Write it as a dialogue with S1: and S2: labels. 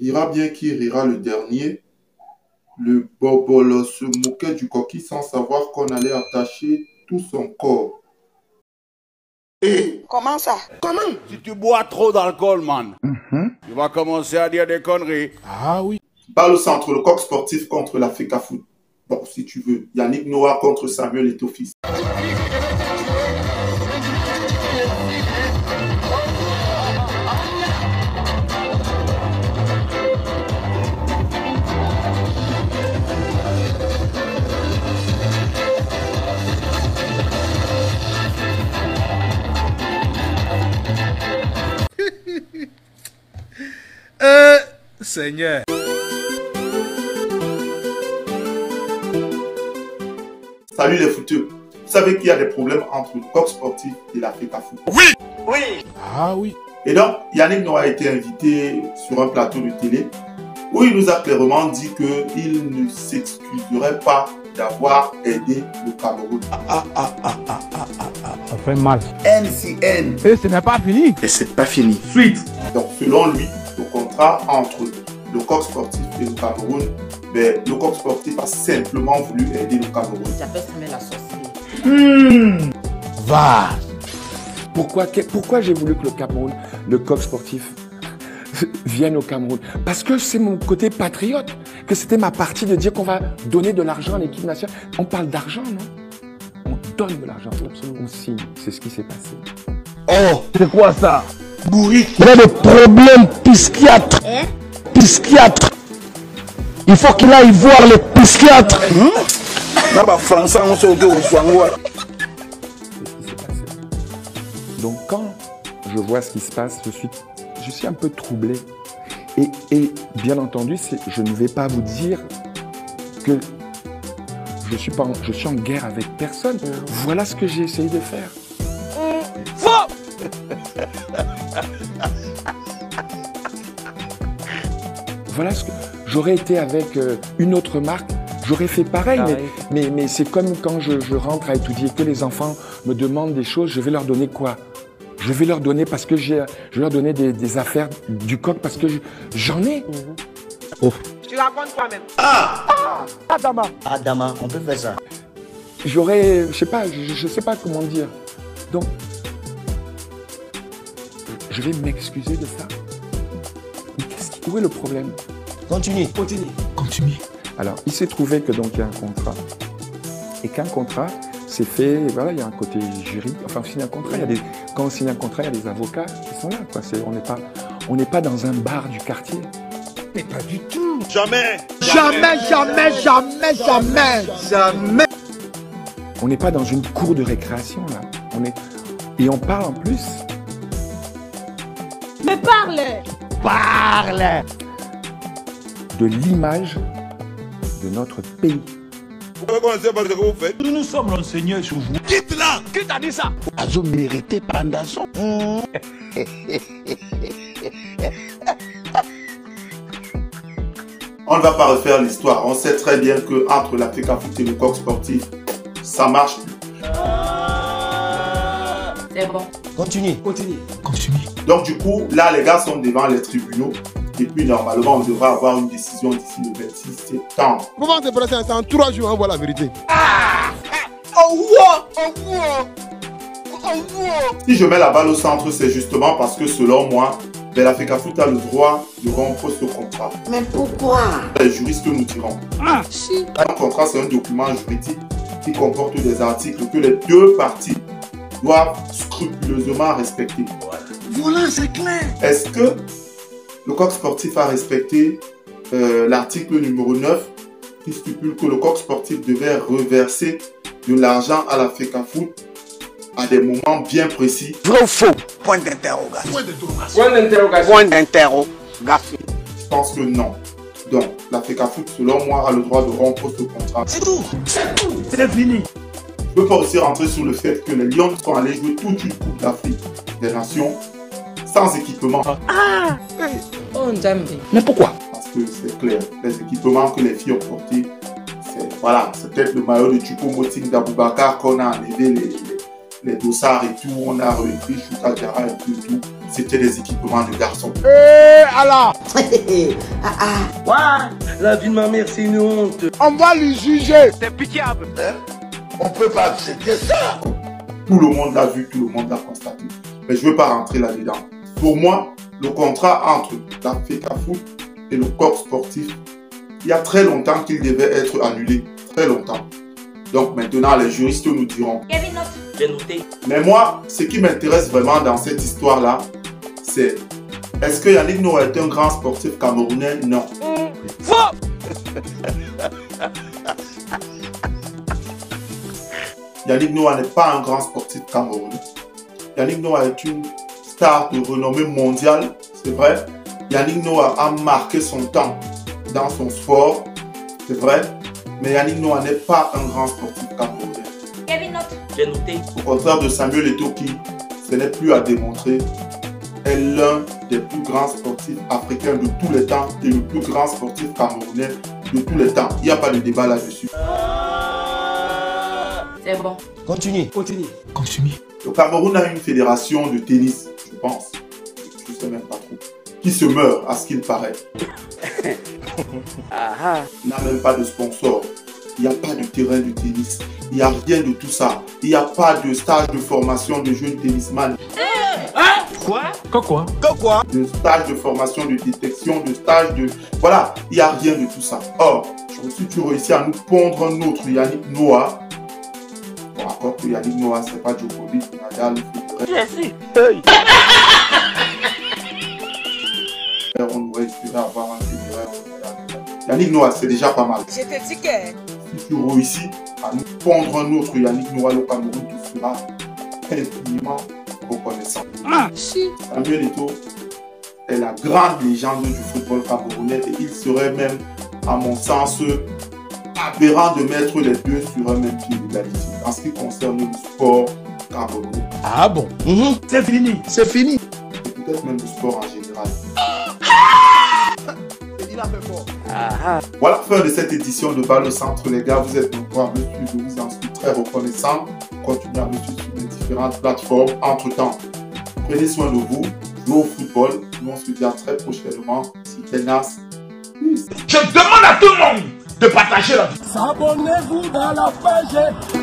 S1: Rira bien qui rira le dernier. Le bobolo se moquait du coquille sans savoir qu'on allait attacher tout son corps.
S2: Comment ça?
S3: Comment? Si tu bois trop d'alcool, man, tu vas commencer à dire des conneries.
S4: Ah oui.
S1: Balle au centre, le coq sportif contre la FECA Foot. Bon, si tu veux. Yannick Noah contre Samuel Etofis.
S4: Euh, Seigneur.
S1: Salut les footeux. Vous savez qu'il y a des problèmes entre le coq sportif et la FECA Foot.
S2: Oui.
S4: Ah oui.
S1: Et donc, Yannick Noah a été invité sur un plateau de télé où il nous a clairement dit qu'il ne s'excuserait pas d'avoir aidé le Cameroun.
S5: Ça fait mal.
S6: NCN.
S5: Et ce n'est pas fini.
S6: Et c'est pas fini.
S1: Donc, selon lui, contrat entre le coq sportif et le Cameroun, ben, le coq sportif a simplement voulu aider le Cameroun.
S2: Ça mais la sorcière.
S4: Va.
S7: Pourquoi, pourquoi j'ai voulu que le Cameroun, le coq sportif, vienne au Cameroun? Parce que c'est mon côté patriote, que c'était ma partie de dire qu'on va donner de l'argent à l'équipe nationale. On parle d'argent, non? On donne de l'argent, on signe. C'est ce qui s'est passé.
S5: Oh, c'est quoi ça?
S6: Bourrique.
S5: Il a des problèmes psychiatres. Psychiatres. Il faut qu'il aille voir les psychiatres.
S6: Pas français, on se.
S7: Donc quand je vois ce qui se passe, je suis, je suis un peu troublé. Et, et bien entendu, je ne vais pas vous dire que je suis, pas en, je suis en guerre avec personne. Voilà ce que j'ai essayé de faire. Voilà ce que j'aurais été avec euh, une autre marque, j'aurais fait pareil, mais, mais, mais c'est comme quand je, je rentre à étudier que les enfants me demandent des choses, je vais leur donner quoi? Je vais leur donner parce que j'ai, je vais leur donner des, des affaires du coq parce que je- j'en ai.
S2: Tu racontes toi-même.
S6: Adama, on peut faire ça.
S7: J'aurais, je sais pas, je, je sais pas comment dire. Donc, je vais m'excuser de ça. Mais qu'est-ce qui, où est le problème
S6: Continue.
S4: Continue.
S7: Alors, il s'est trouvé que donc il y a un contrat. Et qu'un contrat, c'est fait, voilà, il y a un côté juridique. Enfin, on signe un contrat, il y a des, quand on signe un contrat, il y a des avocats qui sont là, quoi. C'est, on n'est pas, on n'est pas dans un bar du quartier.
S4: Mais pas du tout.
S3: Jamais
S5: Jamais, jamais, jamais, jamais. Jamais.
S7: On n'est pas dans une cour de récréation, là. On est, et on parle en plus
S2: Mais parle
S5: Parle.
S7: de l'image de notre pays.
S3: Vous pouvez commencer par ce que vous faites.
S4: Nous nous sommes renseignés sur vous.
S3: Quitte-la
S4: Qui t'a dit ça?
S6: Azo mérité pendant son.
S1: On ne va pas refaire l'histoire. On sait très bien que entre la FECA Foot et le coq sportif, ça marche plus.
S2: C'est bon.
S6: Continue.
S4: Continue.
S1: Donc du coup, là, les gars sont devant les tribunaux. Et puis normalement, on devrait avoir une décision d'ici le 26 septembre.
S4: Comment te présenter en trois jours, on voit la vérité.
S1: Si je mets la balle au centre, c'est justement parce que selon moi, la FECA Foot a le droit de rompre ce contrat.
S2: Mais pourquoi?
S1: Les juristes nous diront. Un contrat, c'est un document juridique qui comporte des articles que les deux parties doivent scrupuleusement respecter.
S6: Voilà, c'est clair.
S1: Est-ce que le coq sportif a respecté euh, l'article numéro 9 qui stipule que le coq sportif devait reverser de l'argent à la FECA Foot à des moments bien précis?
S6: Vrai ou faux? Point d'interrogation.
S3: Point d'interrogation.
S6: Point d'interrogation.
S1: Je pense que non. Donc, la FECA Foot, selon moi, a le droit de rompre ce contrat.
S6: C'est tout.
S4: C'est fini.
S1: Je ne peux pas aussi rentrer sur le fait que les Lions sont allés jouer toute une Coupe d'Afrique des Nations sans équipement.
S2: Oh, Nzambe.
S7: Mais pourquoi?
S1: Parce que c'est clair, les équipements que les filles ont portés, c'est voilà, c'est peut-être le maillot de Chupo Moting d'Aboubacar qu'on a enlevé les, les, les dossards et tout, on a réécrit Chouka Diarra et tout, et tout. C'était des équipements de garçons.
S4: Eh alors
S5: La vie de ma mère, c'est une honte.
S4: On va lui juger.
S6: On peut pas accepter ça.
S1: Tout le monde l'a vu, tout le monde l'a constaté. Mais je ne veux pas rentrer là-dedans. Pour moi, le contrat entre la FECAFOOT et le corps sportif, il y a très longtemps qu'il devait être annulé. Très longtemps. Donc maintenant, les juristes nous diront. Mais moi, ce qui m'intéresse vraiment dans cette histoire-là, c'est est-ce que Yannick Noah est un grand sportif camerounais? Non. Yannick Noah n'est pas un grand sportif camerounais. Yannick Noah est une star de renommée mondiale, c'est vrai. Yannick Noah a marqué son temps dans son sport, c'est vrai. Mais Yannick Noah n'est pas un grand sportif camerounais.
S2: J'ai noté.
S1: Au contraire de Samuel Eto'o qui, ce n'est plus à démontrer, est l'un des plus grands sportifs africains de tous les temps et le plus grand sportif camerounais de tous les temps. Il n'y a pas de débat là-dessus.
S2: C'est bon.
S5: Continue. Continue. Continue.
S1: Le Cameroun a une fédération de tennis, je pense, je ne sais même pas trop, qui se meurt à ce qu'il paraît. Il n'a même pas de sponsor. Il n'y a pas de terrain de tennis. Il n'y a rien de tout ça. Il n'y a pas de stage de formation de jeunes tennisman.
S4: Quoi?
S1: De stage de formation de détection, de stage de... Voilà, il n'y a rien de tout ça. Or, si tu réussis à nous pondre un autre Yannick Noah, encore que Yannick Noah, c'est pas Djokovic, Nadal, Federer, on aurait espéré avoir un Nadal. Yannick Noah, c'est déjà pas mal.
S2: J'étais ticket.
S1: Si tu réussis à nous pondre un autre Yannick Noah, le Cameroun, tu seras infiniment reconnaissant. Samuel Eto'o est la grande légende du football camerounais et il serait même, à mon sens, aberrant de mettre les deux sur un même pied d'égalité en ce qui concerne le sport camerounais
S4: Ah bon? C'est fini. C'est fini.
S1: et peut-être même le sport en général.
S4: Il a fait fort.
S1: Voilà, fin de cette édition de Balle au Centre, les gars. Vous êtes nombreux à me suivre, je vous en suis très reconnaissant. Continuez à me suivre sur les différentes plateformes. Entre temps, prenez soin de vous, jouez au football. Nous, on se dit à très prochainement. Si Kenas, peace.
S4: Je demande à tout le monde de partager la
S5: Abonnez-vous dans la page